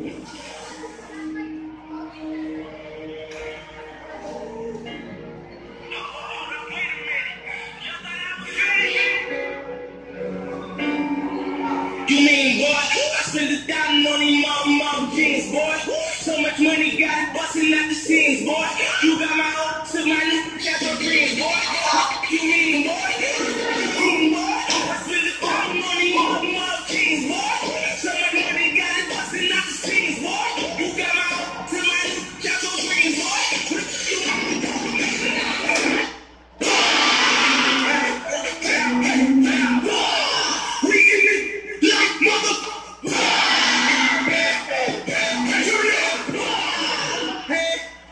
You mean boy? I spent a thousand on these mom jeans, boy. So much money got it busting out the seams, boy. You got my old to my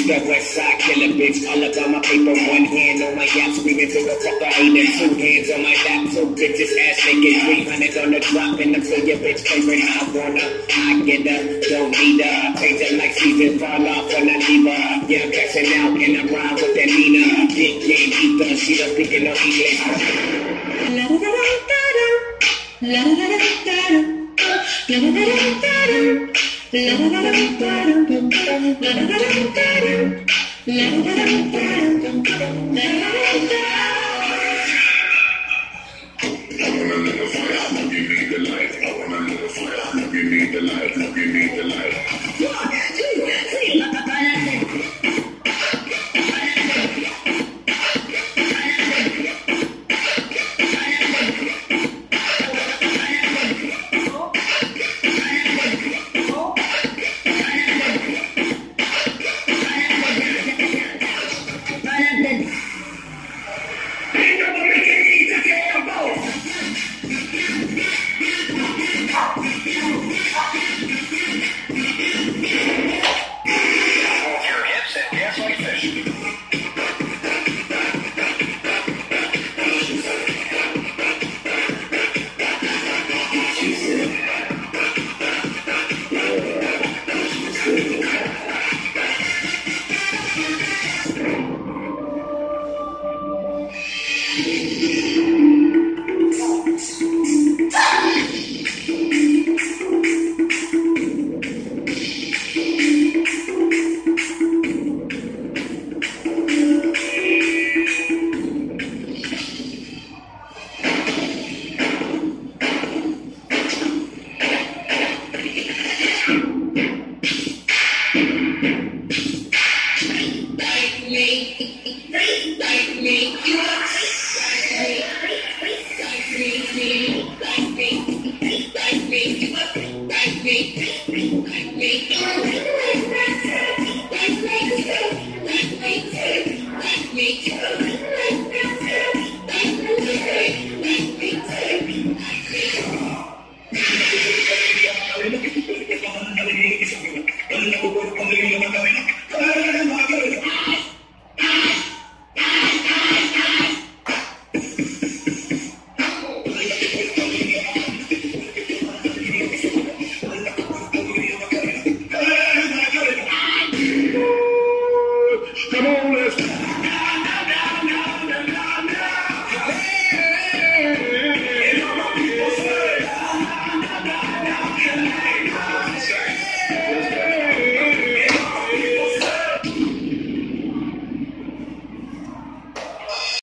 That west side killer bitch. All about my paper, one hand on my yacht, screaming to the fuck I ain't it. Two hands on my lap, two bitches ass naked, 300 on the drop, and I'm still your bitch favorite. I wanna, I get her, don't need her. Change her like season, fall off when I leave her. Yeah, I'm cashing out, and I'm riding with that Nina. Dick can't eat her, she done speaking no English. Your like fish. Gracias. foolish.